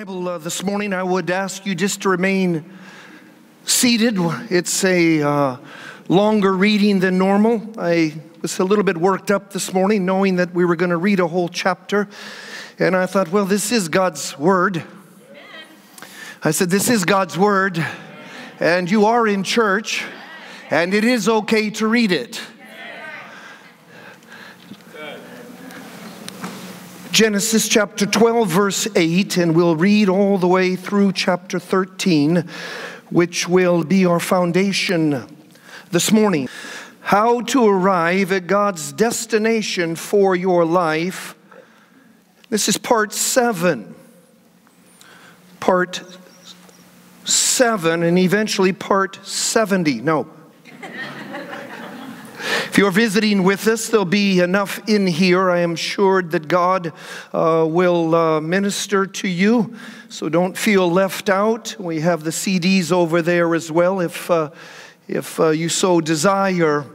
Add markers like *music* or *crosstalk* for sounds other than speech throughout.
Bible uh, this morning, I would ask you just to remain seated. It's a uh, longer reading than normal. I was a little bit worked up this morning knowing that we were going to read a whole chapter. And I thought, well, this is God's Word. I said, this is God's Word. And you are in church, and it is okay to read it. Genesis chapter 12, verse 8, and we'll read all the way through chapter 13, which will be our foundation this morning. How to arrive at God's destination for your life. This is part seven. Part seven, and eventually part 70. No, if you're visiting with us, there'll be enough in here. I am sure that God uh, will uh, minister to you, so don't feel left out. We have the CDs over there as well if, uh, if uh, you so desire.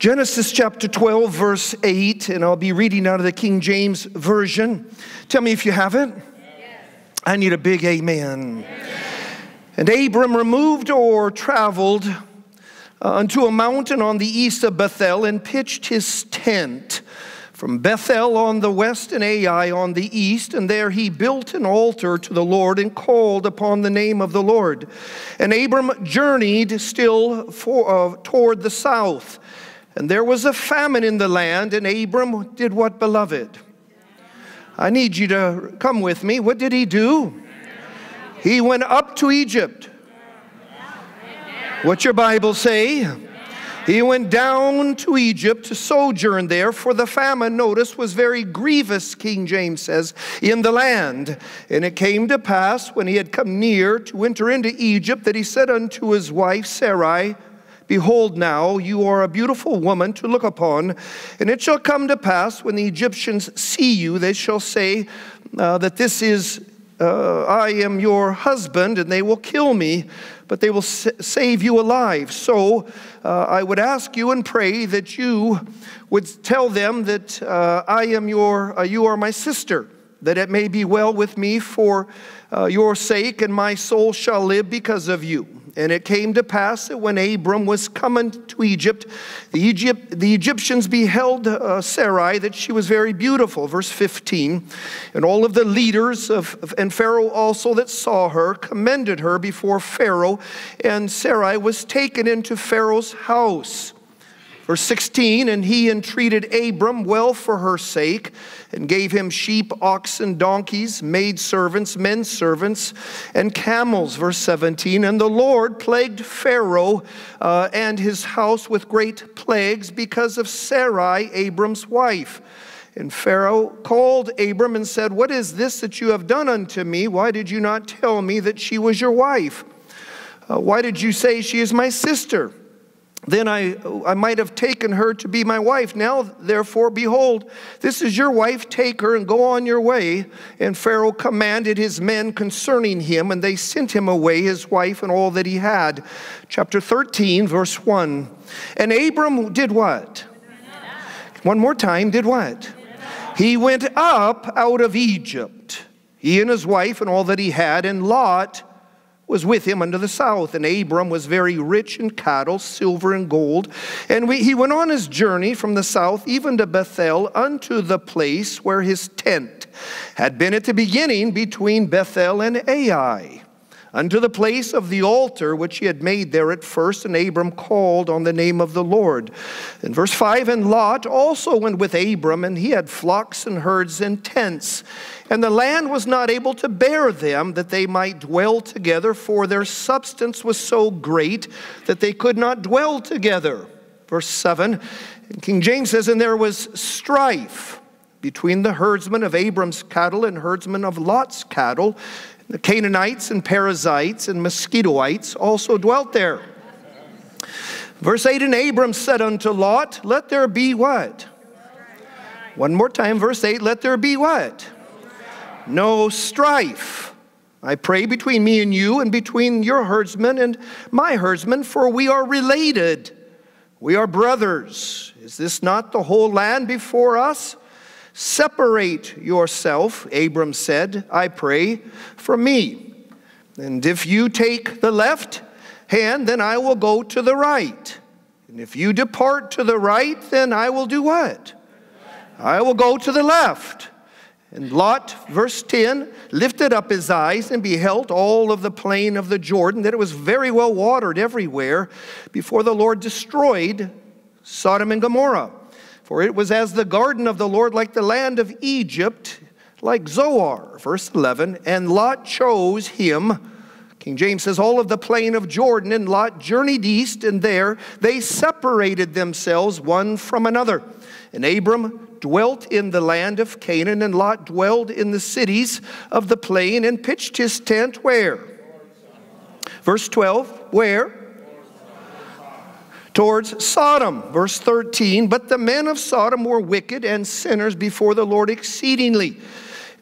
Genesis chapter 12, verse 8, and I'll be reading out of the King James Version. Tell me if you have it. Yes. I need a big amen. Yes. And Abram removed or traveled uh, unto a mountain on the east of Bethel and pitched his tent. From Bethel on the west and Ai on the east, and there he built an altar to the Lord and called upon the name of the Lord. And Abram journeyed still for, uh, toward the south. And there was a famine in the land, and Abram did what, beloved? I need you to come with me. What did he do? He went up to Egypt What's your Bible say? He went down to Egypt to sojourn there, for the famine, notice, was very grievous, King James says, in the land. And it came to pass, when he had come near to enter into Egypt, that he said unto his wife Sarai, Behold, now you are a beautiful woman to look upon. And it shall come to pass, when the Egyptians see you, they shall say uh, that this is, uh, I am your husband, and they will kill me but they will save you alive. So uh, I would ask you and pray that you would tell them that uh, I am your, uh, you are my sister, that it may be well with me for uh, your sake, and my soul shall live because of you. And it came to pass that when Abram was coming to Egypt, the, Egypt, the Egyptians beheld uh, Sarai, that she was very beautiful. Verse 15. And all of the leaders of, of, and Pharaoh also that saw her commended her before Pharaoh. And Sarai was taken into Pharaoh's house. Verse 16, and he entreated Abram well for her sake, and gave him sheep, oxen, donkeys, maid servants, men servants, and camels. Verse 17, and the Lord plagued Pharaoh uh, and his house with great plagues because of Sarai, Abram's wife. And Pharaoh called Abram and said, What is this that you have done unto me? Why did you not tell me that she was your wife? Uh, why did you say she is my sister? Then I, I might have taken her to be my wife. Now, therefore, behold, this is your wife, take her and go on your way. And Pharaoh commanded his men concerning him, and they sent him away, his wife, and all that he had. Chapter 13, verse 1. And Abram did what? One more time, did what? He went up out of Egypt, he and his wife, and all that he had, and Lot was with him unto the south. And Abram was very rich in cattle, silver, and gold. And we, he went on his journey from the south, even to Bethel, unto the place where his tent had been at the beginning between Bethel and Ai unto the place of the altar which he had made there at first, and Abram called on the name of the Lord. In verse 5, and Lot also went with Abram, and he had flocks and herds and tents. And the land was not able to bear them, that they might dwell together, for their substance was so great that they could not dwell together. Verse 7, King James says, And there was strife between the herdsmen of Abram's cattle and herdsmen of Lot's cattle. The Canaanites and Perizzites and Mosquitoites also dwelt there. Verse 8 And Abram said unto Lot, Let there be what? One more time, verse 8 Let there be what? No strife. I pray between me and you and between your herdsmen and my herdsmen, for we are related. We are brothers. Is this not the whole land before us? Separate yourself, Abram said, I pray, from me. And if you take the left hand, then I will go to the right. And if you depart to the right, then I will do what? I will go to the left. And Lot, verse 10, lifted up his eyes and beheld all of the plain of the Jordan, that it was very well watered everywhere, before the Lord destroyed Sodom and Gomorrah. For it was as the garden of the Lord, like the land of Egypt, like Zoar. Verse 11, and Lot chose him. King James says, all of the plain of Jordan, and Lot journeyed east, and there they separated themselves one from another. And Abram dwelt in the land of Canaan, and Lot dwelled in the cities of the plain and pitched his tent where? Verse 12, where? Towards Sodom. Verse 13, but the men of Sodom were wicked and sinners before the Lord exceedingly.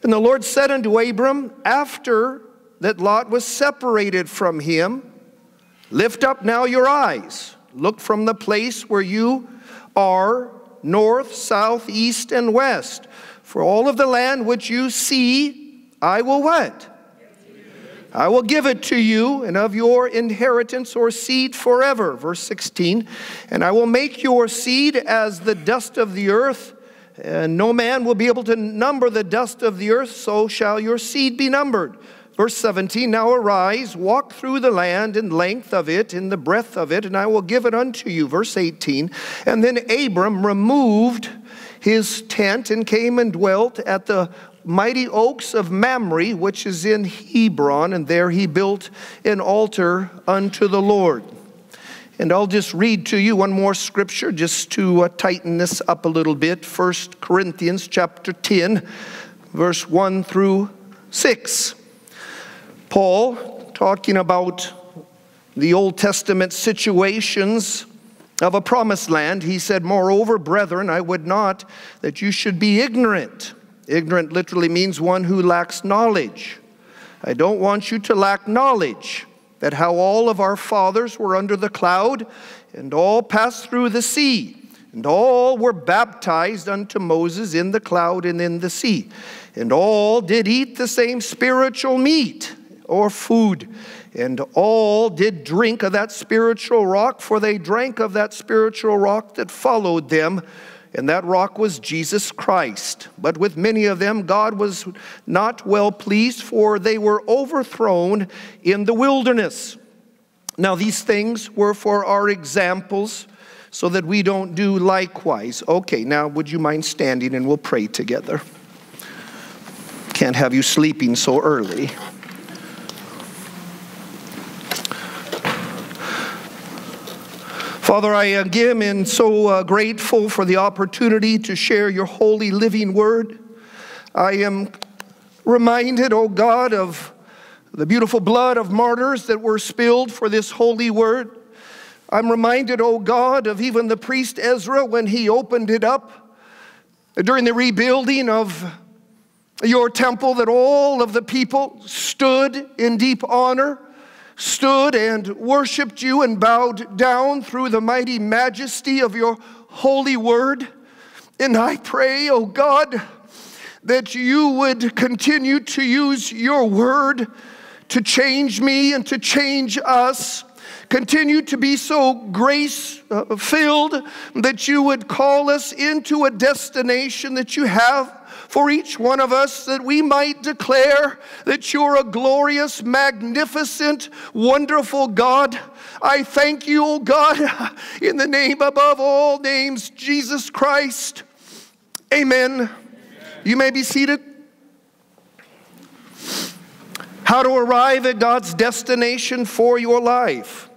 And the Lord said unto Abram, after that Lot was separated from him, Lift up now your eyes, look from the place where you are north, south, east, and west. For all of the land which you see, I will what? I will give it to you and of your inheritance or seed forever. Verse 16, and I will make your seed as the dust of the earth, and no man will be able to number the dust of the earth, so shall your seed be numbered. Verse 17, now arise, walk through the land in length of it, in the breadth of it, and I will give it unto you. Verse 18, and then Abram removed his tent and came and dwelt at the mighty oaks of Mamre, which is in Hebron, and there he built an altar unto the Lord. And I'll just read to you one more scripture just to uh, tighten this up a little bit. First Corinthians chapter 10, verse 1 through 6. Paul, talking about the Old Testament situations of a promised land, he said, Moreover, brethren, I would not that you should be ignorant. Ignorant literally means one who lacks knowledge. I don't want you to lack knowledge that how all of our fathers were under the cloud and all passed through the sea, and all were baptized unto Moses in the cloud and in the sea, and all did eat the same spiritual meat or food. And all did drink of that spiritual rock, for they drank of that spiritual rock that followed them, and that rock was Jesus Christ. But with many of them, God was not well pleased, for they were overthrown in the wilderness. Now, these things were for our examples, so that we don't do likewise. Okay, now would you mind standing and we'll pray together? Can't have you sleeping so early. Father, I again am so uh, grateful for the opportunity to share your holy living word. I am reminded, oh God, of the beautiful blood of martyrs that were spilled for this holy word. I'm reminded, oh God, of even the priest Ezra when he opened it up during the rebuilding of your temple, that all of the people stood in deep honor stood and worshiped you and bowed down through the mighty majesty of your holy word. And I pray, oh God, that you would continue to use your word to change me and to change us. Continue to be so grace filled that you would call us into a destination that you have for each one of us that we might declare that you're a glorious, magnificent, wonderful God. I thank you, O God, *laughs* in the name above all names, Jesus Christ. Amen. Amen. You may be seated. How to arrive at God's destination for your life.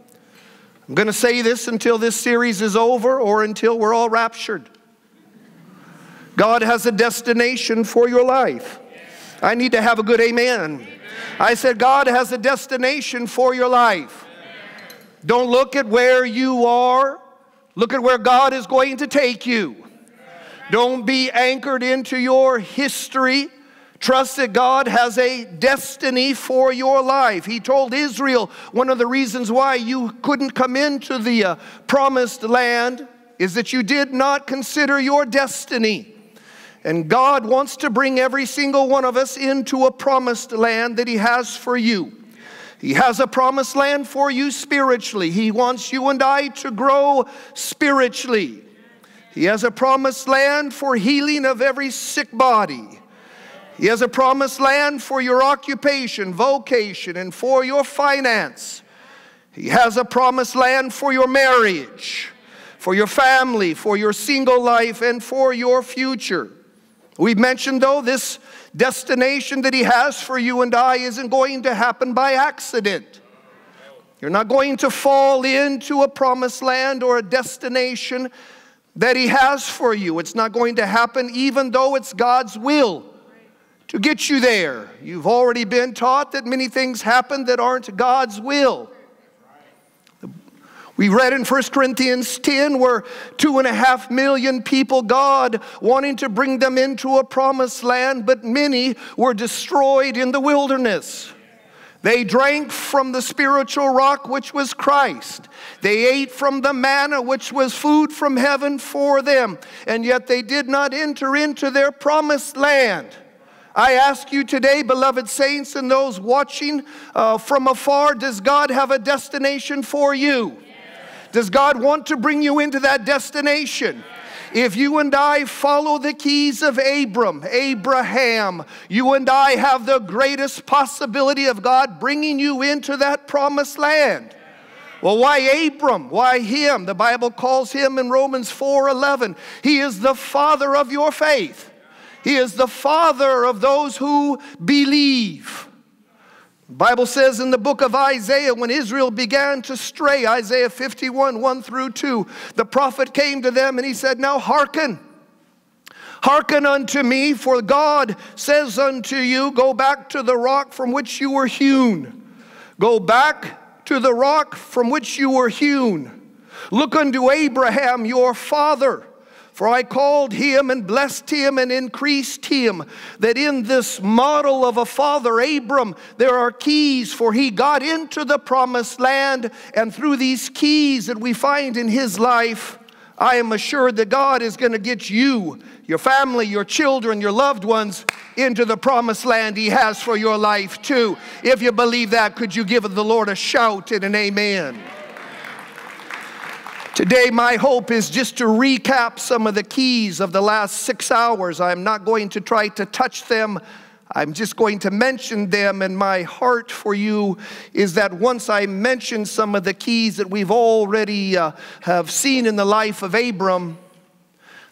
I'm going to say this until this series is over or until we're all raptured. God has a destination for your life. I need to have a good amen. I said, God has a destination for your life. Don't look at where you are, look at where God is going to take you. Don't be anchored into your history. Trust that God has a destiny for your life. He told Israel one of the reasons why you couldn't come into the uh, promised land is that you did not consider your destiny. And God wants to bring every single one of us into a promised land that He has for you. He has a promised land for you spiritually. He wants you and I to grow spiritually. He has a promised land for healing of every sick body. He has a promised land for your occupation, vocation, and for your finance. He has a promised land for your marriage, for your family, for your single life, and for your future. We've mentioned, though, this destination that He has for you and I isn't going to happen by accident. You're not going to fall into a promised land or a destination that He has for you. It's not going to happen even though it's God's will to get you there. You've already been taught that many things happen that aren't God's will. We read in 1 Corinthians 10 where two and a half million people, God wanting to bring them into a promised land, but many were destroyed in the wilderness. They drank from the spiritual rock, which was Christ. They ate from the manna, which was food from heaven for them, and yet they did not enter into their promised land. I ask you today, beloved saints, and those watching uh, from afar, does God have a destination for you? Does God want to bring you into that destination? If you and I follow the keys of Abram, Abraham, you and I have the greatest possibility of God bringing you into that promised land. Well, why Abram? Why him? The Bible calls him in Romans 4:11. He is the father of your faith. He is the father of those who believe. Bible says in the book of Isaiah, when Israel began to stray, Isaiah 51, 1 through 2, the prophet came to them and he said, Now hearken. Hearken unto me, for God says unto you, Go back to the rock from which you were hewn. Go back to the rock from which you were hewn. Look unto Abraham your father for I called him and blessed him and increased him. That in this model of a father, Abram, there are keys, for he got into the promised land, and through these keys that we find in his life, I am assured that God is going to get you, your family, your children, your loved ones into the promised land He has for your life, too. If you believe that, could you give the Lord a shout and an amen? Today, my hope is just to recap some of the keys of the last six hours. I'm not going to try to touch them. I'm just going to mention them, and my heart for you is that once I mention some of the keys that we've already uh, have seen in the life of Abram,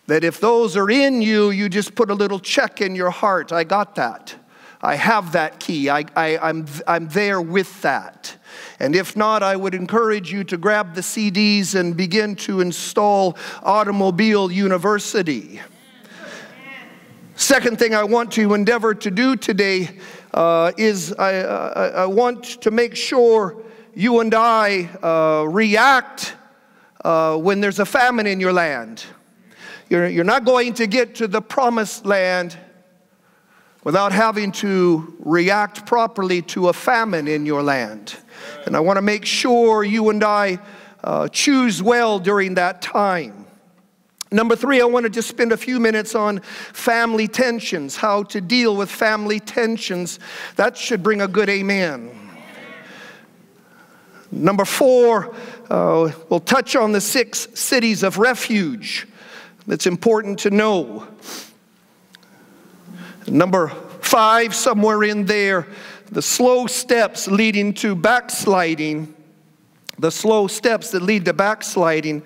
that if those are in you, you just put a little check in your heart. I got that. I have that key. I, I, I'm, I'm there with that. And if not, I would encourage you to grab the CDs and begin to install Automobile University. Second thing I want to endeavor to do today uh, is I, uh, I, want to make sure you and I uh, react uh, when there's a famine in your land. You're, you're not going to get to the promised land without having to react properly to a famine in your land. And I want to make sure you and I uh, choose well during that time. Number three, I want to just spend a few minutes on family tensions, how to deal with family tensions. That should bring a good amen. Number four, uh, we'll touch on the six cities of refuge. That's important to know. Number five, somewhere in there, the slow steps leading to backsliding, the slow steps that lead to backsliding,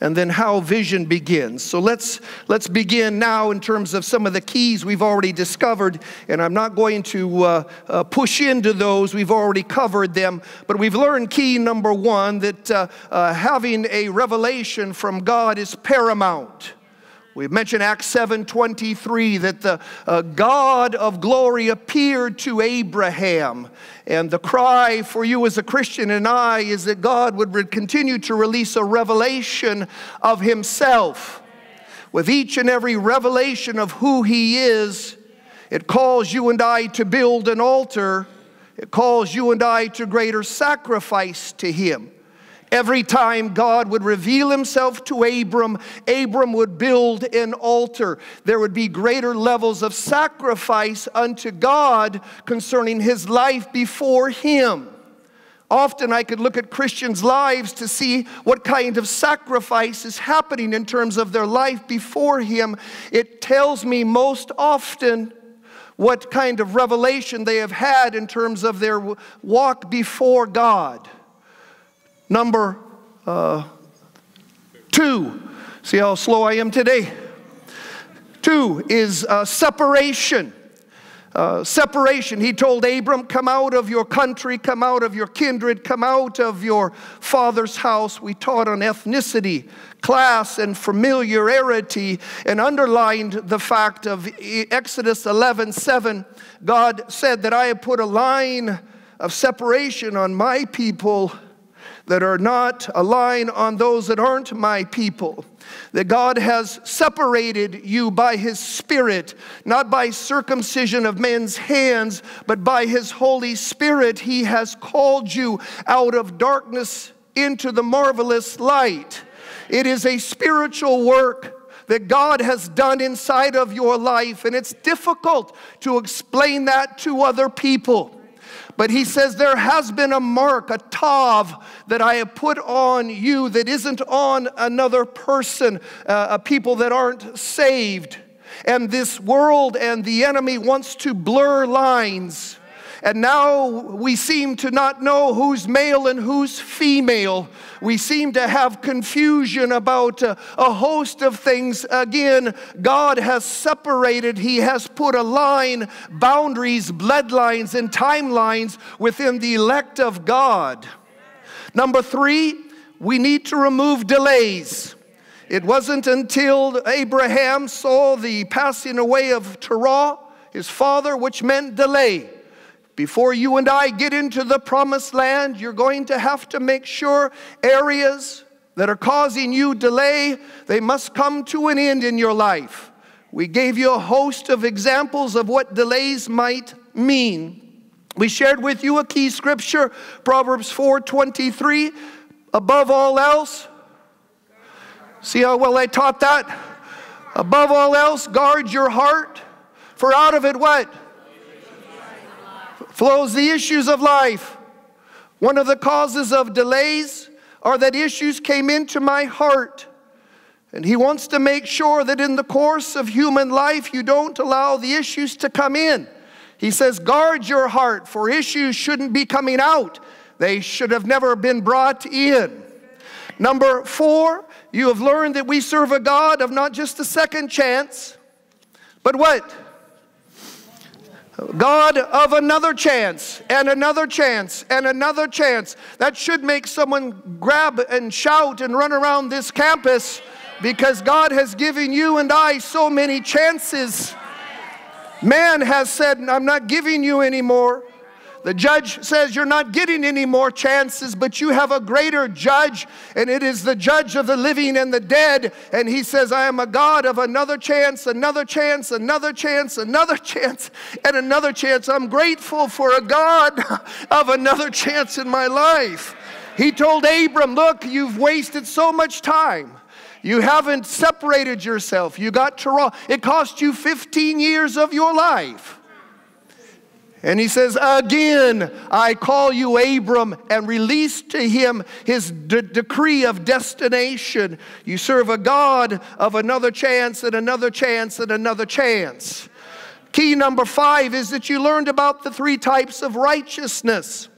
and then how vision begins. So let's let's begin now in terms of some of the keys we've already discovered, and I'm not going to uh, uh, push into those. We've already covered them, but we've learned key number one that uh, uh having a revelation from God is paramount. We mentioned Acts 7:23 that the uh, God of glory appeared to Abraham. And the cry for you as a Christian and I is that God would continue to release a revelation of himself. With each and every revelation of who he is, it calls you and I to build an altar. It calls you and I to greater sacrifice to him. Every time God would reveal himself to Abram, Abram would build an altar. There would be greater levels of sacrifice unto God concerning his life before him. Often I could look at Christians' lives to see what kind of sacrifice is happening in terms of their life before Him. It tells me most often what kind of revelation they have had in terms of their walk before God. Number uh, two, see how slow I am today? Two is uh, separation. Uh, separation. He told Abram, Come out of your country, come out of your kindred, come out of your father's house. We taught on ethnicity, class, and familiarity, and underlined the fact of Exodus 11 7. God said that I have put a line of separation on my people that are not a line on those that aren't my people that God has separated you by His Spirit, not by circumcision of men's hands, but by His Holy Spirit. He has called you out of darkness into the marvelous light. It is a spiritual work that God has done inside of your life, and it's difficult to explain that to other people. But he says, There has been a mark, a tav, that I have put on you that isn't on another person, uh, a people that aren't saved. And this world and the enemy wants to blur lines. And now we seem to not know who's male and who's female. We seem to have confusion about a, a host of things. Again, God has separated, He has put a line, boundaries, bloodlines, and timelines within the elect of God. Number three, we need to remove delays. It wasn't until Abraham saw the passing away of Terah, his father, which meant delay. Before you and I get into the promised land, you're going to have to make sure areas that are causing you delay, they must come to an end in your life. We gave you a host of examples of what delays might mean. We shared with you a key scripture, Proverbs 4:23, above all else. See how well I taught that? Above all else, guard your heart, for out of it what? Flows the issues of life. One of the causes of delays are that issues came into my heart. And he wants to make sure that in the course of human life, you don't allow the issues to come in. He says, guard your heart, for issues shouldn't be coming out. They should have never been brought in. Number four, you have learned that we serve a God of not just a second chance, but what? God of another chance and another chance and another chance. That should make someone grab and shout and run around this campus because God has given you and I so many chances. Man has said, I'm not giving you anymore. The judge says you're not getting any more chances, but you have a greater judge, and it is the judge of the living and the dead. And he says, I am a God of another chance, another chance, another chance, another chance, and another chance. I'm grateful for a God *laughs* of another chance in my life. He told Abram, Look, you've wasted so much time. You haven't separated yourself. You got Terah. It cost you 15 years of your life. And he says, Again, I call you Abram and release to him his de- decree of destination. You serve a God of another chance and another chance and another chance. Key number five is that you learned about the three types of righteousness.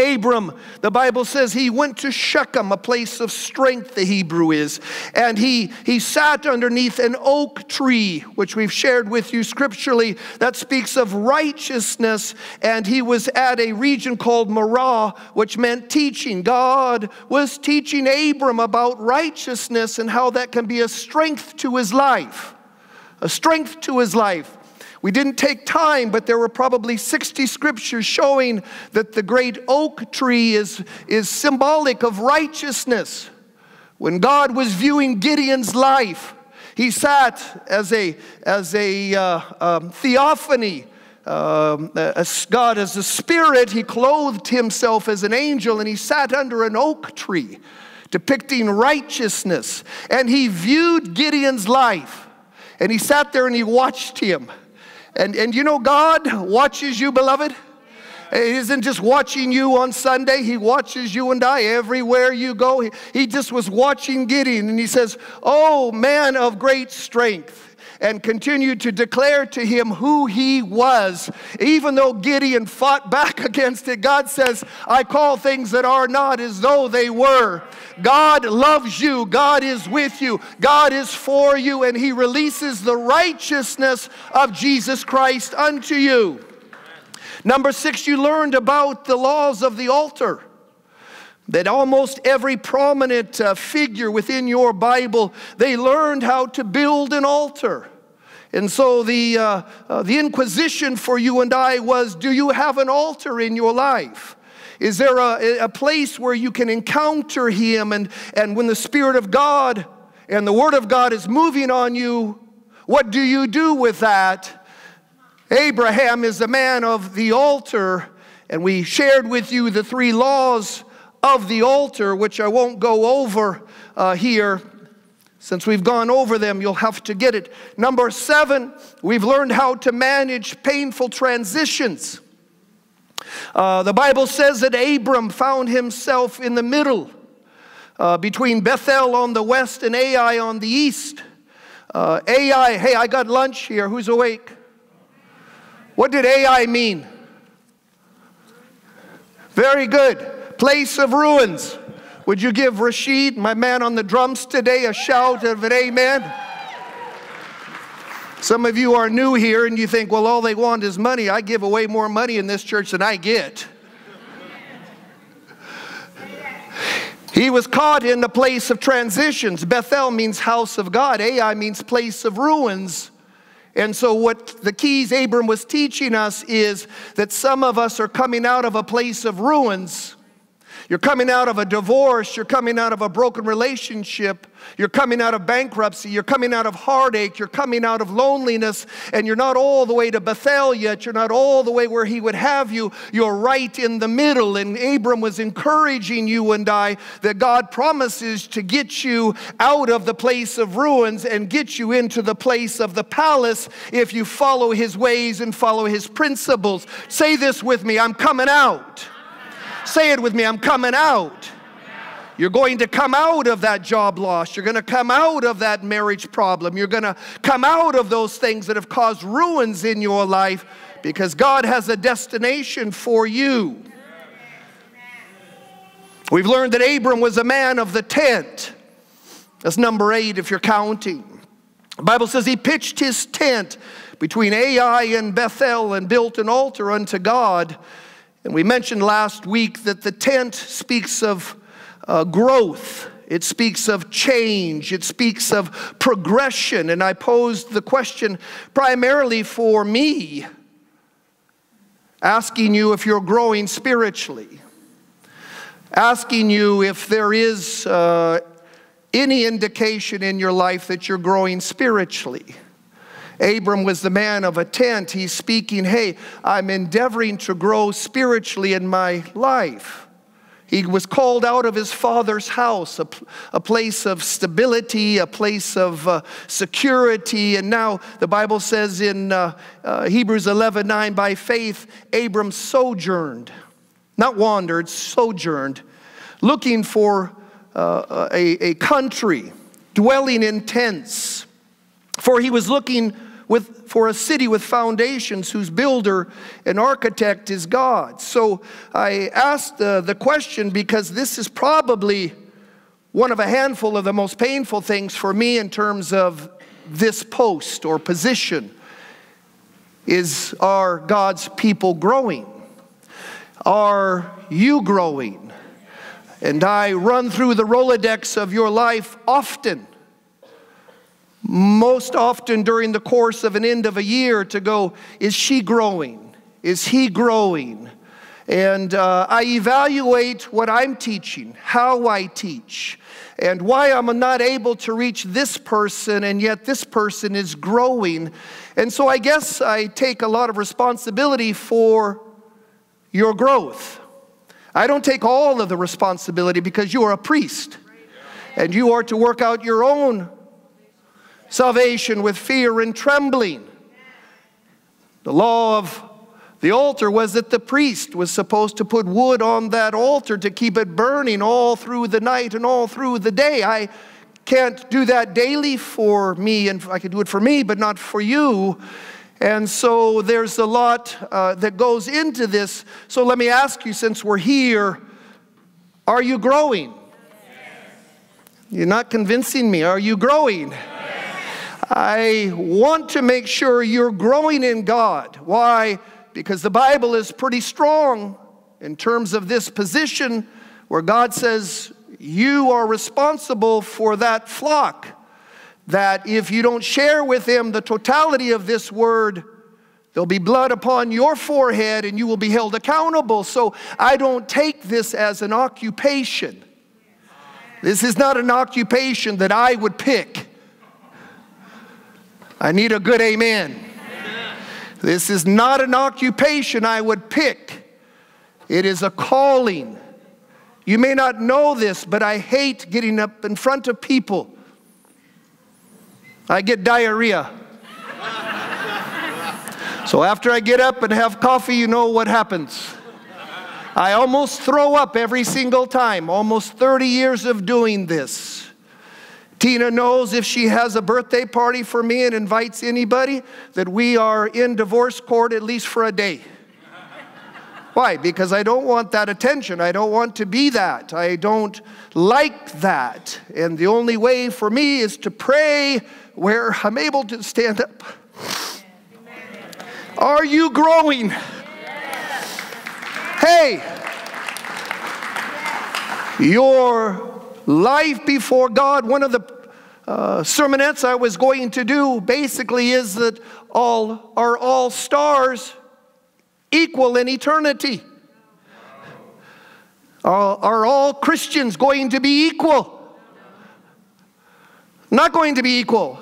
Abram, the Bible says he went to Shechem, a place of strength, the Hebrew is, and he, he sat underneath an oak tree, which we've shared with you scripturally, that speaks of righteousness. And he was at a region called Moreh, which meant teaching. God was teaching Abram about righteousness and how that can be a strength to his life. A strength to his life. We didn't take time, but there were probably 60 scriptures showing that the great oak tree is, is symbolic of righteousness. When God was viewing Gideon's life, he sat as a, as a uh, um, theophany um, as God as a spirit, he clothed himself as an angel and he sat under an oak tree, depicting righteousness. And he viewed Gideon's life and he sat there and he watched him. And, and you know, God watches you, beloved. He isn't just watching you on Sunday, He watches you and I everywhere you go. He, he just was watching Gideon and He says, Oh, man of great strength and continued to declare to him who he was. Even though Gideon fought back *laughs* against it, God says, I call things that are not as though they were. God loves you, God is with you, God is for you, and he releases the righteousness of Jesus Christ unto you. Number six, you learned about the laws of the altar. That almost every prominent uh, figure within your Bible, they learned how to build an altar. And so the, uh, uh, the inquisition for you and I was do you have an altar in your life? Is there a, a place where you can encounter Him? And, and when the Spirit of God and the Word of God is moving on you, what do you do with that? Abraham is the man of the altar, and we shared with you the three laws of the altar, which I won't go over uh, here. Since we've gone over them, you'll have to get it. Number seven, we've learned how to manage painful transitions. Uh, the Bible says that Abram found himself in the middle uh, between Bethel on the west and Ai on the east. Uh, Ai, hey, I got lunch here. Who's awake? What did Ai mean? Very good. Place of ruins. Would you give Rashid, my man on the drums today, a shout of an amen? Some of you are new here and you think, well, all they want is money. I give away more money in this church than I get. He was caught in the place of transitions. Bethel means house of God, Ai means place of ruins. And so, what the keys Abram was teaching us is that some of us are coming out of a place of ruins you're coming out of a divorce. You're coming out of a broken relationship. You're coming out of bankruptcy. You're coming out of heartache. You're coming out of loneliness. And you're not all the way to Bethel yet. You're not all the way where He would have you. You're right in the middle. And Abram was encouraging you and I that God promises to get you out of the place of ruins and get you into the place of the palace if you follow His ways and follow His principles. Say this with me I'm coming out. Say it with me I'm coming out. You're going to come out of that job loss. You're going to come out of that marriage problem. You're going to come out of those things that have caused ruins in your life because God has a destination for you. We've learned that Abram was a man of the tent. That's number eight if you're counting. The Bible says he pitched his tent between Ai and Bethel and built an altar unto God. And we mentioned last week that the tent speaks of uh, growth, it speaks of change, it speaks of progression. And I posed the question primarily for me, asking you if you're growing spiritually, asking you if there is uh, any indication in your life that you're growing spiritually. Abram was the man of a tent. He's speaking, hey, I'm endeavoring to grow spiritually in my life. He was called out of his father's house, a, a place of stability, a place of uh, security. And now the Bible says in uh, uh, Hebrews 11 9, by faith, Abram sojourned, not wandered, sojourned, looking for uh, a, a country, dwelling in tents. For he was looking with, for a city with foundations whose builder and architect is God. So I asked the, the question because this is probably one of a handful of the most painful things for me in terms of this post or position is are God's people growing? Are you growing? And I run through the Rolodex of your life often most often during the course of an end of a year to go, is she growing? Is he growing? And uh, I evaluate what I'm teaching, how I teach, and why I'm not able to reach this person, and yet this person is growing. And so I guess I take a lot of responsibility for your growth. I don't take all of the responsibility because you are a priest and you are to work out your own salvation with fear and trembling. The law of the altar was that the priest was supposed to put wood on that altar to keep it burning all through the night and all through the day. I can't do that daily for me, and I can do it for me, but not for you. And so there's a lot uh, that goes into this. So let me ask you, since we're here, are you growing? You're not convincing me. Are you growing? I want to make sure you're growing in God. Why? because the Bible is pretty strong in terms of this position where God says, You are responsible for that flock. That if you don't share with them the totality of this word, there'll be blood upon your forehead and you will be held accountable. So I don't take this as an occupation. This is not an occupation that I would pick. I need a good amen. This is not an occupation I would pick, it is a calling. You may not know this, but I hate getting up in front of people. I get diarrhea. so after I get up and have coffee, you know what happens. I almost throw up every single time, almost 30 years of doing this. Tina knows if she has a birthday party for me and invites anybody that we are in divorce court at least for a day. Why? Because I don't want that attention. I don't want to be that. I don't like that. And the only way for me is to pray where I'm able to stand up. Are you growing? Hey, your life before God. One of the uh, sermonettes I was going to do basically is that all are all stars equal in eternity. Are, are all Christians going to be equal? Not going to be equal.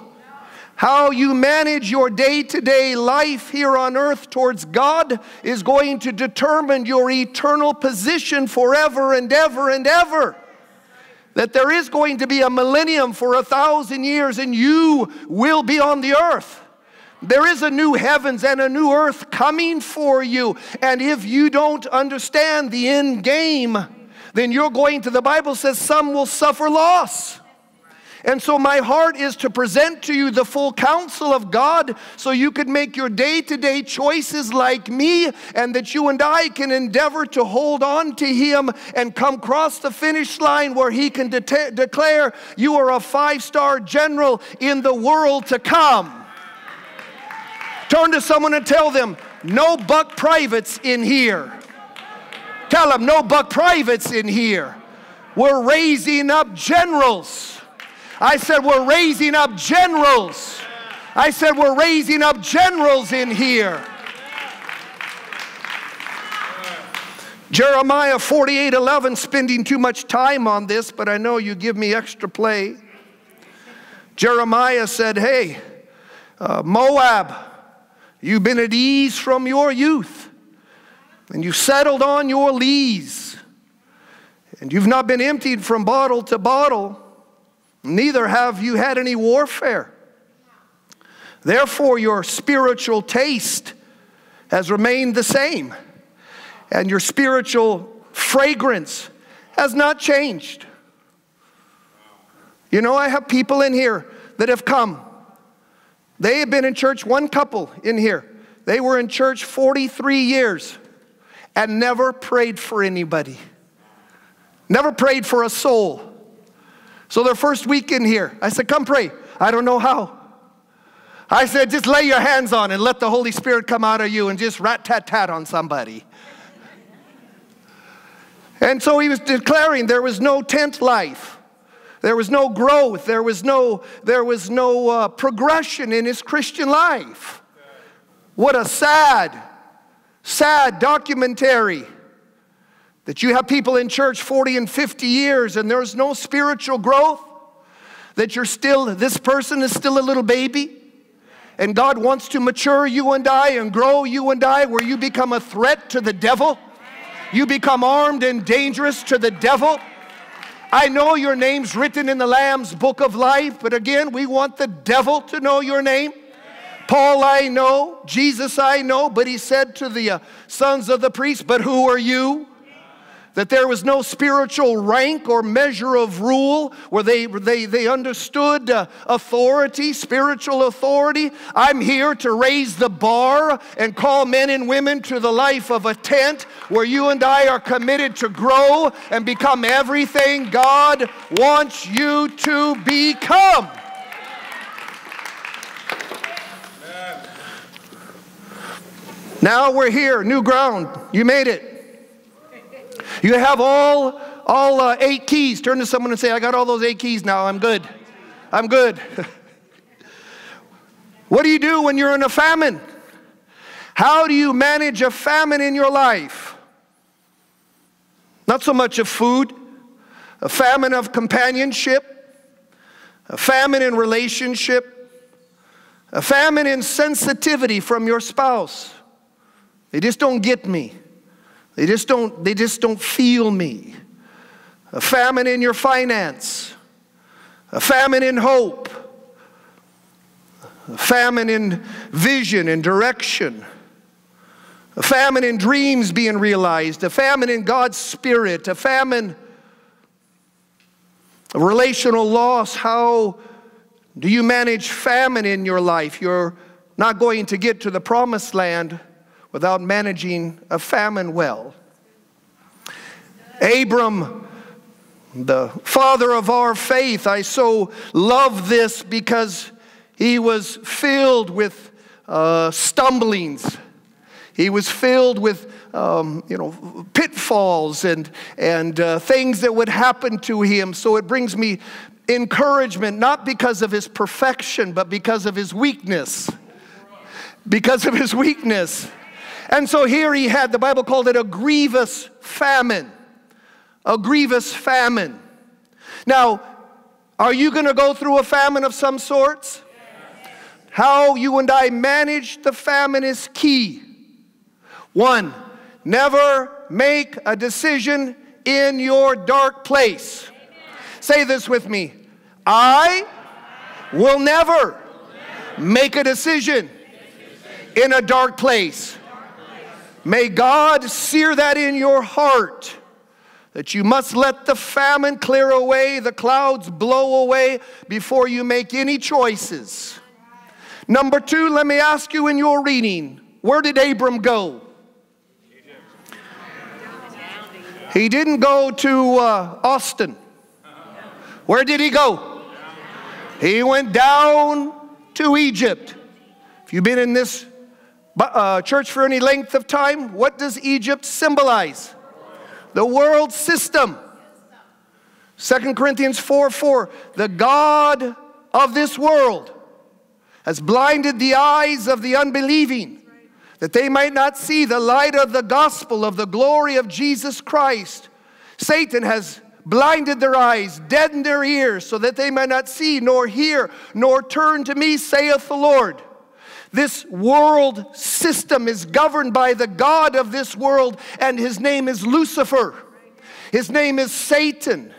How you manage your day to day life here on earth towards God is going to determine your eternal position forever and ever and ever that there is going to be a millennium for a thousand years and you will be on the earth. There is a new heavens and a new earth coming for you. And if you don't understand the end game, then you're going to, the Bible says, some will suffer loss. And so, my heart is to present to you the full counsel of God so you could make your day to day choices like me, and that you and I can endeavor to hold on to Him and come across the finish line where He can de- declare you are a five star general in the world to come. Turn to someone and tell them, no buck privates in here. Tell them, no buck privates in here. We're raising up generals. I said, We're raising up generals. I said, We're raising up generals in here. Jeremiah 48 11, spending too much time on this, but I know you give me extra play. Jeremiah said, Hey, uh, Moab, you've been at ease from your youth, and you've settled on your lees, and you've not been emptied from bottle to bottle. Neither have you had any warfare. Therefore, your spiritual taste has remained the same, and your spiritual fragrance has not changed. You know, I have people in here that have come. They have been in church, one couple in here. They were in church 43 years and never prayed for anybody, never prayed for a soul. So their first week in here, I said, Come pray. I don't know how. I said, Just lay your hands on and let the Holy Spirit come out of you and just rat tat tat on somebody. And so he was declaring there was no tent life. There was no growth. There was no, there was no uh, progression in his Christian life. What a sad, sad documentary That you have people in church 40 and 50 years and there's no spiritual growth? That you're still, this person is still a little baby? And God wants to mature you and I and grow you and I where you become a threat to the devil? You become armed and dangerous to the devil? I know your name's written in the Lamb's book of life, but again, we want the devil to know your name. Paul I know, Jesus I know, but he said to the uh, sons of the priests, But who are you? That there was no spiritual rank or measure of rule where they, they, they understood uh, authority, spiritual authority. I'm here to raise the bar and call men and women to the life of a tent where you and I are committed to grow and become everything God wants you to become. Now we're here, new ground. You made it. You have all, all uh, eight keys. Turn to someone and say, I got all those eight keys now. I'm good. I'm good. *laughs* what do you do when you're in a famine? How do you manage a famine in your life? Not so much of food, a famine of companionship, a famine in relationship, a famine in sensitivity from your spouse. They just don't get me. They just don't, they just don't feel me. A famine in your finance, a famine in hope, a famine in vision and direction, a famine in dreams being realized, a famine in God's spirit, a famine of relational loss. How do you manage famine in your life? You're not going to get to the promised land without managing a famine well. Abram, the father of our faith, I so love this because he was filled with uh, stumblings. He was filled with um, you know, pitfalls and, and uh, things that would happen to him. So it brings me encouragement, not because of his perfection, but because of his weakness. Because of his weakness. And so here he had, the Bible called it a grievous famine. A grievous famine. Now, are you going to go through a famine of some sorts? How you and I manage the famine is key. One, never make a decision in your dark place. Say this with me I will never make a decision in a dark place. May God sear that in your heart that you must let the famine clear away, the clouds blow away before you make any choices. Number two, let me ask you in your reading where did Abram go? He didn't go to uh, Austin. Where did he go? He went down to Egypt. If you've been in this uh, church for any length of time, what does Egypt symbolize? The world system. 2 Corinthians 4 4. The God of this world has blinded the eyes of the unbelieving, that they might not see the light of the gospel of the glory of Jesus Christ. Satan has blinded their eyes, deadened their ears, so that they might not see, nor hear, nor turn to me, saith the Lord. This world system is governed by the God of this world, and his name is Lucifer. His name is Satan.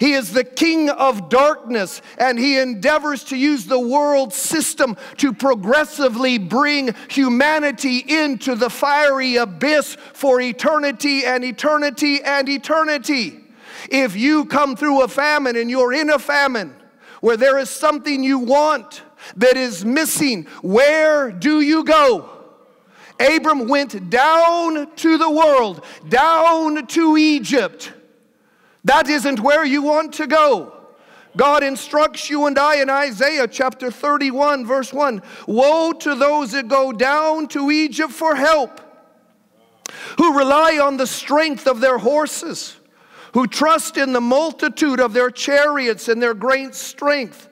He is the king of darkness, and he endeavors to use the world system to progressively bring humanity into the fiery abyss for eternity and eternity and eternity. If you come through a famine and you're in a famine where there is something you want, that is missing. Where do you go? Abram went down to the world, down to Egypt. That isn't where you want to go. God instructs you and I in Isaiah chapter 31, verse 1 Woe to those that go down to Egypt for help, who rely on the strength of their horses, who trust in the multitude of their chariots and their great strength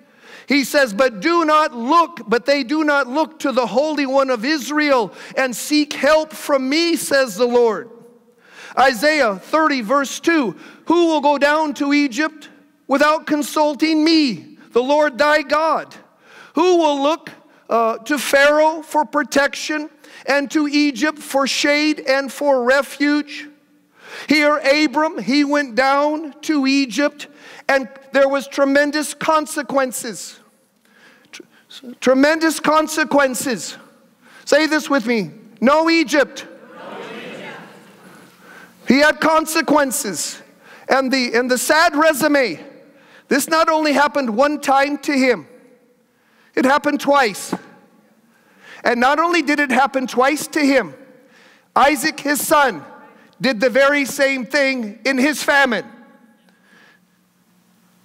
he says, But do not look, but they do not look to the Holy One of Israel and seek help from me, says the Lord. Isaiah 30, verse 2 Who will go down to Egypt without consulting me, the Lord thy God? Who will look uh, to Pharaoh for protection and to Egypt for shade and for refuge? Here, Abram, he went down to Egypt and there was tremendous consequences. Tr- tremendous consequences. Say this with me. No Egypt. He had consequences. And the, and the sad resume, this not only happened one time to him, it happened twice. And not only did it happen twice to him, Isaac, his son, did the very same thing in his famine.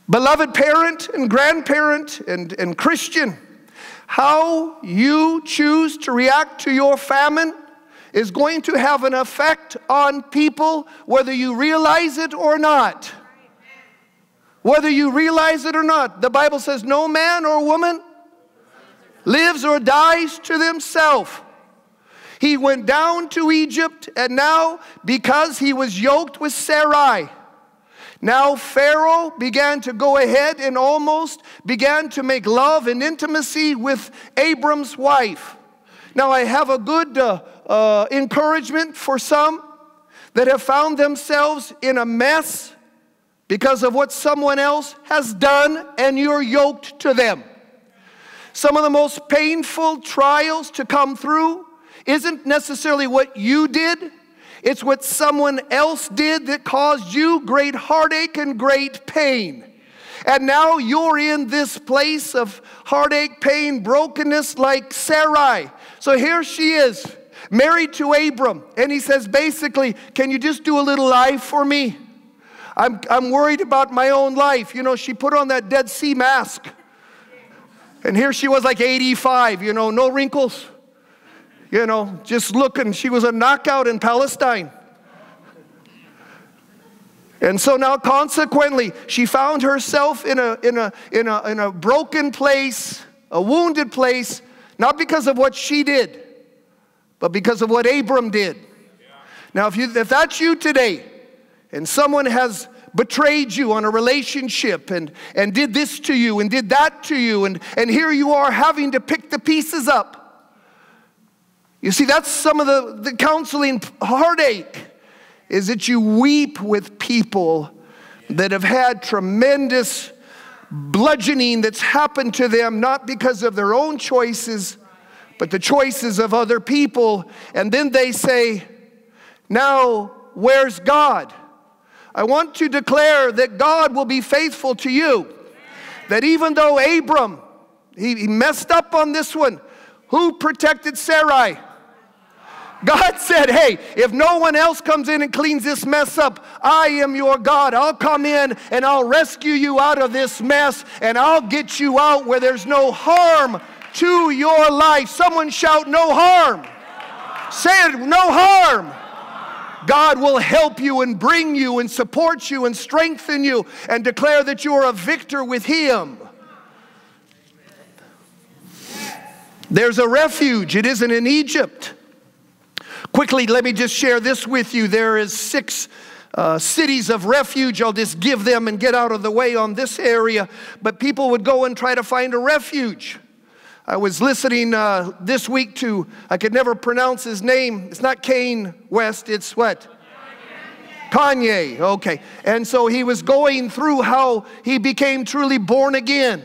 Beloved parent and grandparent and, and Christian, how you choose to react to your famine is going to have an effect on people whether you realize it or not. Whether you realize it or not. The Bible says no man or woman lives or dies to themselves. He went down to Egypt, and now, because he was yoked with Sarai, now Pharaoh began to go ahead and almost began to make love and intimacy with Abram's wife. Now, I have a good uh, uh, encouragement for some that have found themselves in a mess because of what someone else has done, and you're yoked to them. Some of the most painful trials to come through isn't necessarily what you did, it's what someone else did that caused you great heartache and great pain. And now you're in this place of heartache, pain, brokenness like Sarai. So here she is, married to Abram. And he says, basically, can you just do a little life for me? I'm, I'm worried about my own life. You know, she put on that Dead Sea mask. And here she was like 85, you know, no wrinkles you know, just looking. She was a knockout in Palestine. And so now, consequently, she found herself in a, in, a, in, a, in a broken place, a wounded place, not because of what she did, but because of what Abram did. Now, if, you, if that's you today, and someone has betrayed you on a relationship and, and did this to you and did that to you, and, and here you are having to pick the pieces up. You see, that's some of the, the counseling heartache, is that you weep with people that have had tremendous bludgeoning that's happened to them, not because of their own choices, but the choices of other people. And then they say, Now, where's God? I want to declare that God will be faithful to you. That even though Abram, he, he messed up on this one, who protected Sarai? God said, Hey, if no one else comes in and cleans this mess up, I am your God. I'll come in and I'll rescue you out of this mess and I'll get you out where there's no harm to your life. Someone shout, No harm. Say it, no harm. God will help you and bring you and support you and strengthen you and declare that you are a victor with Him. There's a refuge. It isn't in Egypt. Quickly, let me just share this with you. There is six uh, cities of refuge. I'll just give them and get out of the way on this area. But people would go and try to find a refuge. I was listening uh, this week to, I could never pronounce his name. It's not Kane West, it's what? Kanye, okay. And so he was going through how he became truly born again.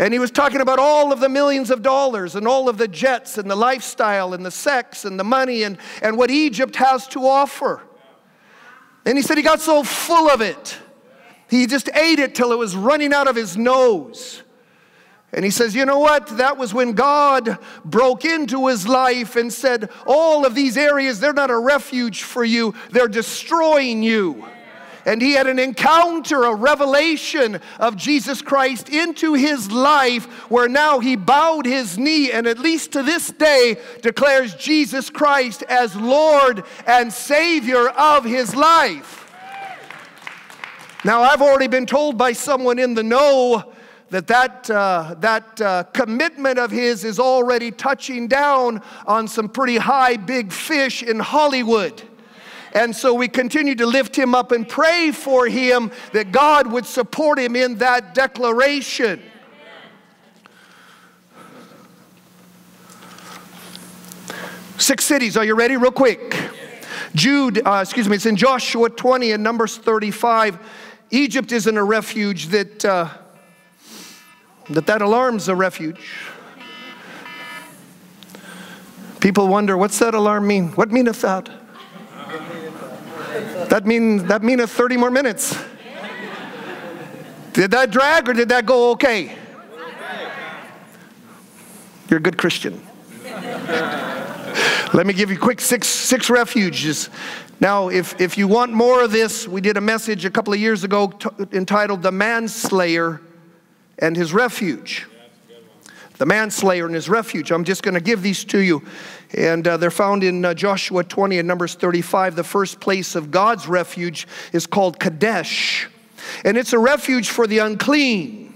And he was talking about all of the millions of dollars and all of the jets and the lifestyle and the sex and the money and, and what Egypt has to offer. And he said he got so full of it, he just ate it till it was running out of his nose. And he says, You know what? That was when God broke into his life and said, All of these areas, they're not a refuge for you, they're destroying you and he had an encounter, a revelation of Jesus Christ into his life, where now he bowed his knee and, at least to this day, declares Jesus Christ as Lord and Savior of his life. Now, I've already been told by someone in the know that that, uh, that uh, commitment of his is already touching down on some pretty high big fish in Hollywood. And so we continue to lift him up and pray for him that God would support him in that declaration. Six cities, are you ready? Real quick. Jude, uh, excuse me, it's in Joshua 20 and Numbers 35. Egypt isn't a refuge that, uh, that that alarms a refuge. People wonder, what's that alarm mean? What meaneth that? That mean that meaneth 30 more minutes. Did that drag or did that go okay? You're a good Christian. Let me give you quick six, six refuges. Now, if, if you want more of this, we did a message a couple of years ago entitled The Manslayer and His Refuge. The manslayer and his refuge. I'm just going to give these to you. And uh, they're found in uh, Joshua 20 and Numbers 35. The first place of God's refuge is called Kadesh, and it's a refuge for the unclean.